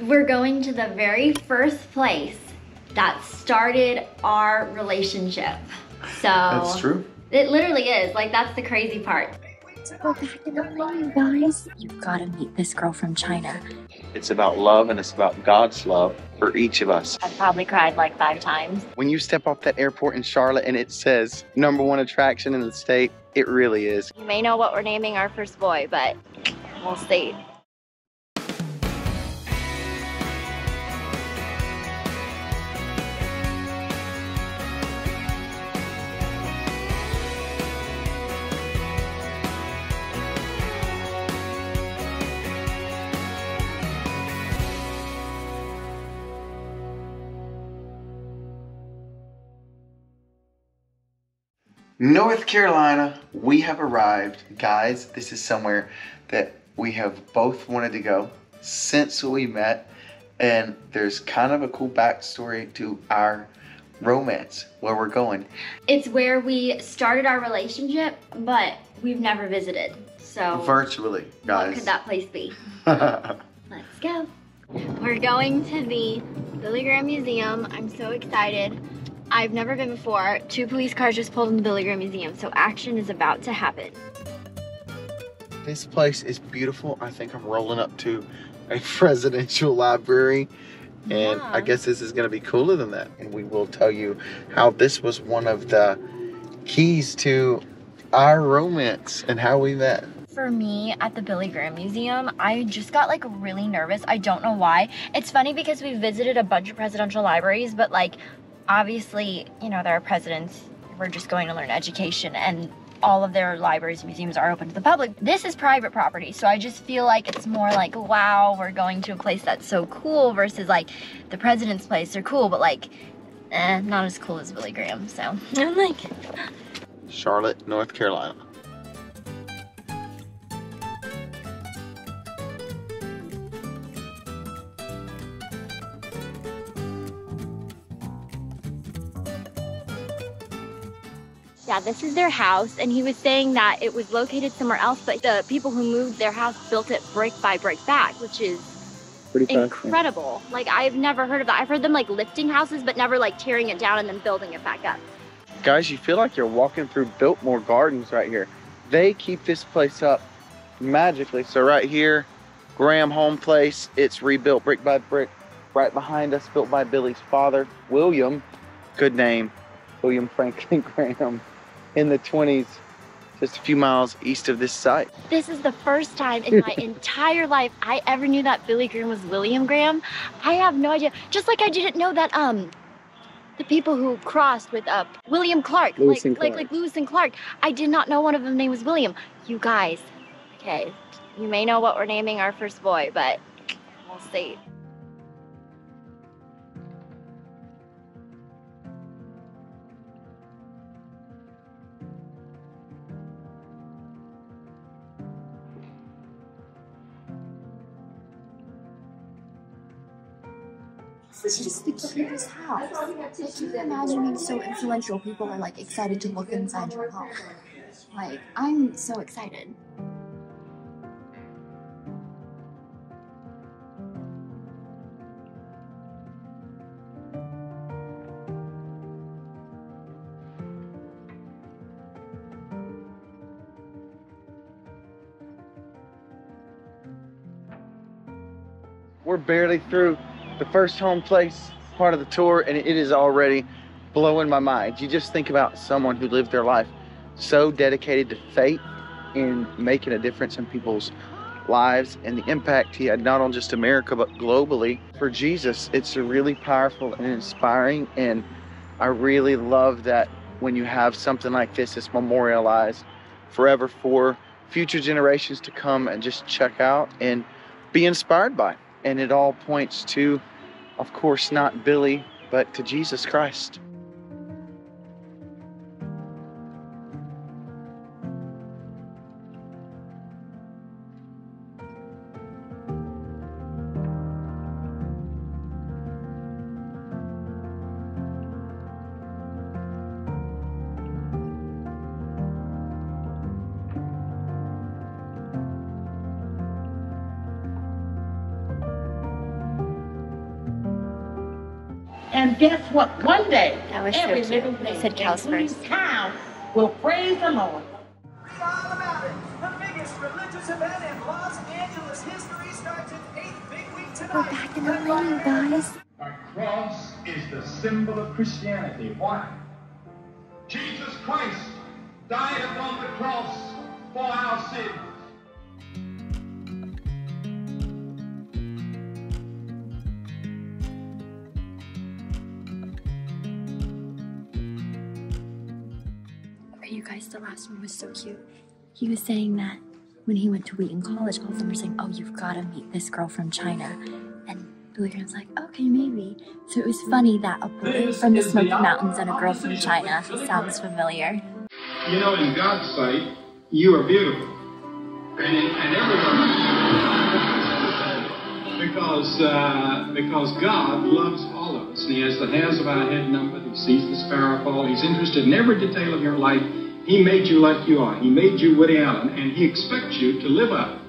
We're going to the very first place that started our relationship. So That's true. It literally is. Like that's the crazy part. to go back in LA, you guys. You've gotta meet this girl from China. It's about love and it's about God's love for each of us. I've probably cried like five times. When you step off that airport in Charlotte and it says number one attraction in the state, it really is. You may know what we're naming our first boy, but we'll see. North Carolina, we have arrived. Guys, this is somewhere that we have both wanted to go since we met. And there's kind of a cool backstory to our romance, where we're going. It's where we started our relationship, but we've never visited. So Virtually, guys. what could that place be? Let's go. We're going to the Billy Graham Museum. I'm so excited. I've never been before. Two police cars just pulled in the Billy Graham Museum, so action is about to happen. this place is beautiful. I think I'm rolling up to a presidential library. And I guess this is going to be cooler than that. And we will tell you how this was one of the keys to our romance and how we met. For me, at the Billy Graham Museum, I just got like really nervous. I don't know why. It's funny because we visited a bunch of presidential libraries, but like obviously, you know, there are presidents. We're just going to learn education and all of their libraries and museums are open to the public. This is private property, so I just feel like it's more like, wow, we're going to a place that's so cool versus like the president's place. They're cool, but like, eh, not as cool as Billy Graham. So I'm like, Charlotte, North Carolina. Yeah, this is their house, and he was saying that it was located somewhere else, but the people who moved their house built it brick by brick back, which is Pretty incredible. Like I've never heard of that. I've heard them like lifting houses, but never like tearing it down and then building it back up. Guys, you feel like you're walking through Biltmore Gardens right here. They keep this place up magically. So right here, Graham Home Place, it's rebuilt brick by brick. Right behind us, built by Billy's father, William, good name, William Franklin Graham, in the 20s, just a few miles east of this site. This is the first time in my entire life I ever knew that Billy Graham was William Graham. I have no idea. Just like I didn't know that um the people who crossed with uh William Clark, Lewis like and like like Lewis and Clark. I did not know one of them name was William. You guys, okay, you may know what we're naming our first boy, but we'll see. This is just the cutest house. Like, can you imagine being so influential? People are like excited to look inside your home. Like, I'm so excited. We're barely through the first home place part of the tour, and it is already blowing my mind. You just think about someone who lived their life so dedicated to faith in making a difference in people's lives and the impact he had not on just America but globally for Jesus. It's a really powerful and inspiring, and I really love that when you have something like this, it's memorialized forever for future generations to come and just check out and be inspired by. And it all points to, of course, not Billy, but to Jesus Christ. And guess what? One day, That was so every cute. living They thing, said cows including first. cows, will praise the Lord. Read all about it. The biggest religious event in Los Angeles history starts its eighth big week tonight. We're back in the lane, guys. A cross is the symbol of Christianity. Why? Jesus Christ died upon the cross for our sins. Guys, the last one was so cute. He was saying that when he went to Wheaton College, all of them were saying, Oh, you've got to meet this girl from China. And Billy Graham's like, Okay, maybe. So it was funny that a boy from the Smoky Mountains and a girl from China sounds familiar. You know, in God's sight, you are beautiful. And, and everyone. Because, uh, because God loves all of us. And He has the hairs of our head numbered. He sees the sparrow fall. He's interested in every detail of your life. He made you like you are. He made you Woody Allen. And He expects you to live up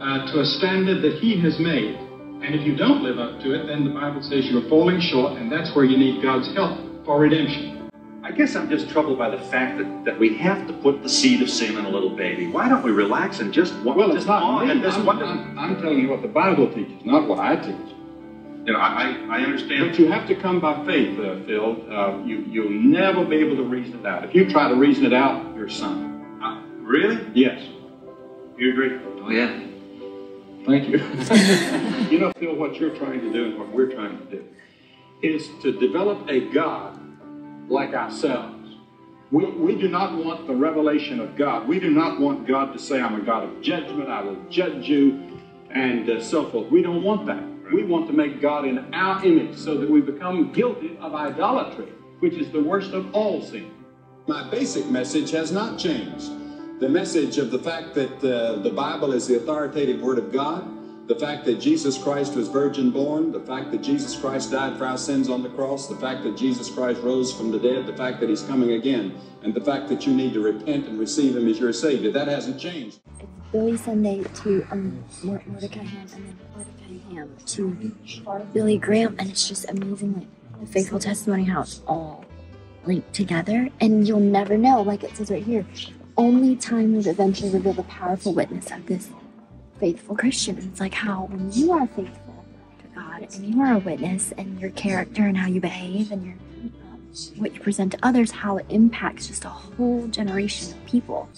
uh, to a standard that He has made. And if you don't live up to it, then the Bible says you're falling short, and that's where you need God's help for redemption. I guess I'm just troubled by the fact that, that we have to put the seed of sin in a little baby. Why don't we relax and just Well, just it's not on me. I'm, I'm, I'm telling you what the Bible teaches, not what I teach. You know I, I I understand But you have to come by faith, uh, Phil. Uh, you, you'll never be able to reason it out. If you try to reason it out, you're sunk. uh, really? Yes. You agree? Oh yeah. Thank you. you know, Phil, what you're trying to do and what we're trying to do is to develop a God like ourselves. We, we do not want the revelation of God. We do not want God to say, I'm a God of judgment, I will judge you, and uh, so forth. We don't want that. We want to make God in our image so that we become guilty of idolatry, which is the worst of all sin. My basic message has not changed. The message of the fact that uh, the Bible is the authoritative Word of God, the fact that Jesus Christ was virgin born, the fact that Jesus Christ died for our sins on the cross, the fact that Jesus Christ rose from the dead, the fact that He's coming again, and the fact that you need to repent and receive Him as your Savior. That hasn't changed. It's Billy Sunday to um, Mordecai Ham, and then Mordecai Ham to Billy Graham, and it's just amazing, like the faithful testimony, how it's all linked together, and you'll never know. Like it says right here, only time would eventually reveal the powerful witness of this faithful Christian. It's like how when you are faithful to God and you are a witness, and your character and how you behave and your um, what you present to others, how it impacts just a whole generation of people.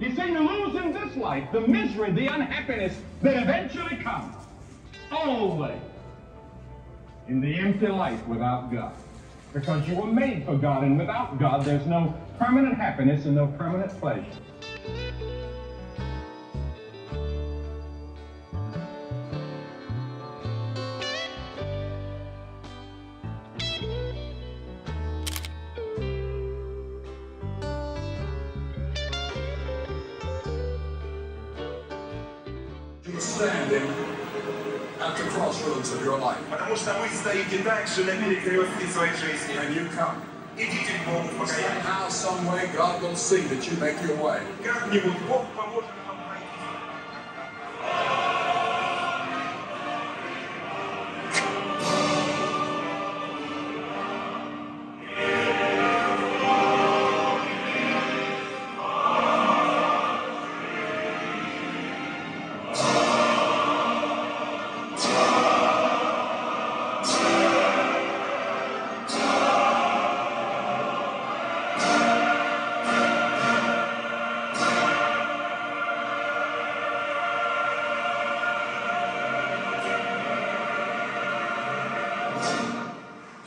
You see, you lose in this life the misery, the unhappiness that eventually comes. Only in the empty life without God. Because you were made for God, and without God, there's no permanent happiness and no permanent pleasure. standing at the crossroads of your life. Потому что мы стоите дальше на перекрестке своей жизни. And you come. Идите к Богу в покаянии. Somehow, some way, God will see that you make your way. Как-нибудь Бог поможет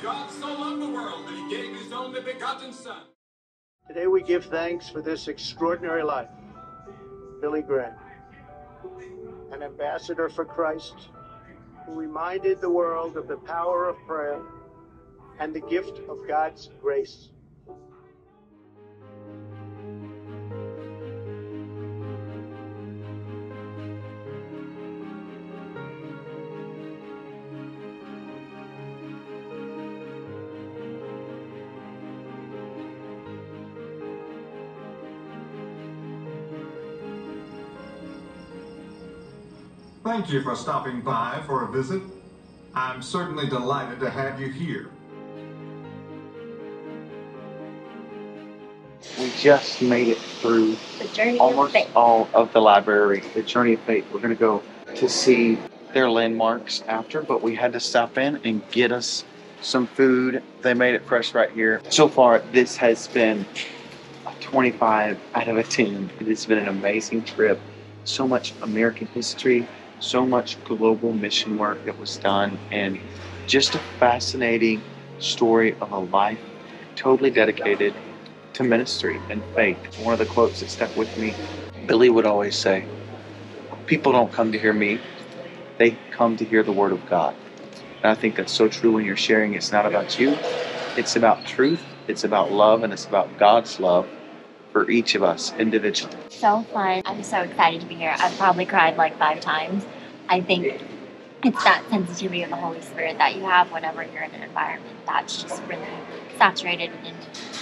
God so loved the world that he gave his only begotten Son. Today we give thanks for this extraordinary life. Billy Graham, an ambassador for Christ who reminded the world of the power of prayer and the gift of God's grace. Thank you for stopping by for a visit. I'm certainly delighted to have you here. We just made it through The journey almost of faith. all of the library, the Journey of Faith. We're going to go to see their landmarks after, but we had to stop in and get us some food. They made it fresh right here. So far, this has been a 25 out of a 10. It has been an amazing trip. So much American history, so much global mission work that was done, and just a fascinating story of a life totally dedicated to ministry and faith. One of the quotes that stuck with me, Billy would always say, People don't come to hear me, they come to hear the word of God. And I think that's so true when you're sharing. It's not about you, it's about truth, it's about love, and it's about God's love for each of us individually. So fun. I'm so excited to be here. I've probably cried like five times. I think it's that sensitivity of the Holy Spirit that you have whenever you're in an environment that's just really saturated in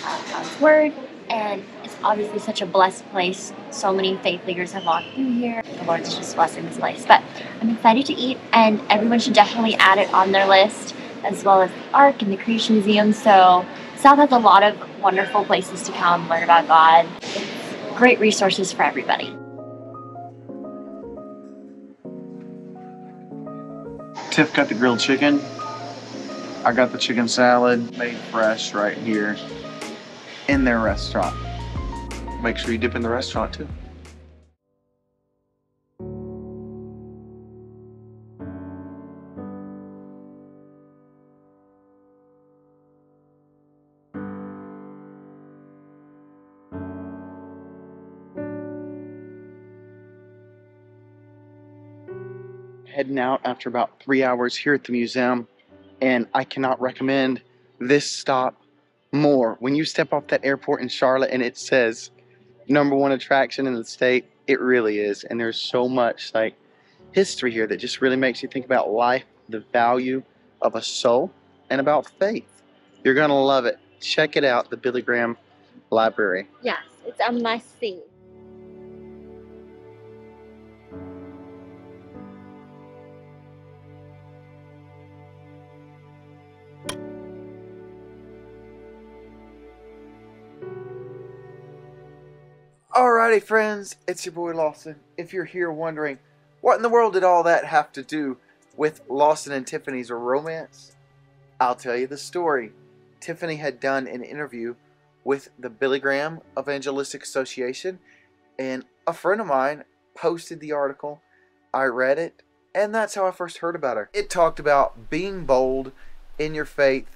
uh, God's Word. And it's obviously such a blessed place. So many faith leaders have walked through here. The Lord's just blessing this place. But I'm excited to eat, and everyone should definitely add it on their list, as well as the Ark and the Creation Museum. So South has a lot of wonderful places to come learn about God. Great resources for everybody. Tiff got the grilled chicken. I got the chicken salad made fresh right here in their restaurant. Make sure you dip in the restaurant too. Heading out after about three hours here at the museum, and I cannot recommend this stop more. When you step off that airport in Charlotte and it says number one attraction in the state, it really is. And there's so much like history here that just really makes you think about life, the value of a soul, and about faith. You're gonna love it. Check it out, the Billy Graham Library. Yes, it's a must see. Alrighty, friends, it's your boy Lawson. If you're here wondering, what in the world did all that have to do with Lawson and Tiffany's romance? I'll tell you the story. Tiffany had done an interview with the Billy Graham Evangelistic Association, and a friend of mine posted the article. I read it, and that's how I first heard about her. It talked about being bold in your faith,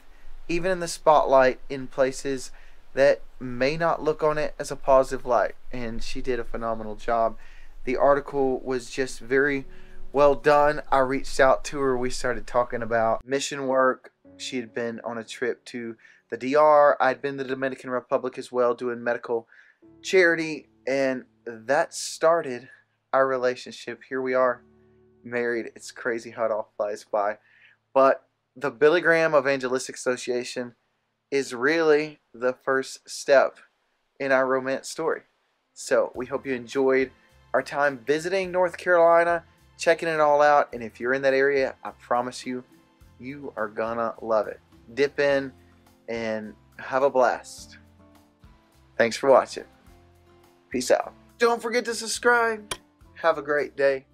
even in the spotlight, in places that may not look on it as a positive light. And she did a phenomenal job. The article was just very well done. I reached out to her. We started talking about mission work. She had been on a trip to the DR. I'd been to the Dominican Republic as well doing medical charity. And that started our relationship. Here we are, married. It's crazy how it all flies by. But the Billy Graham Evangelistic Association is really the first step in our romance story. So we hope you enjoyed our time visiting North Carolina, checking it all out. And if you're in that area, I promise you, you are gonna love it. Dip in and have a blast. Thanks for watching. Peace out. Don't forget to subscribe. Have a great day.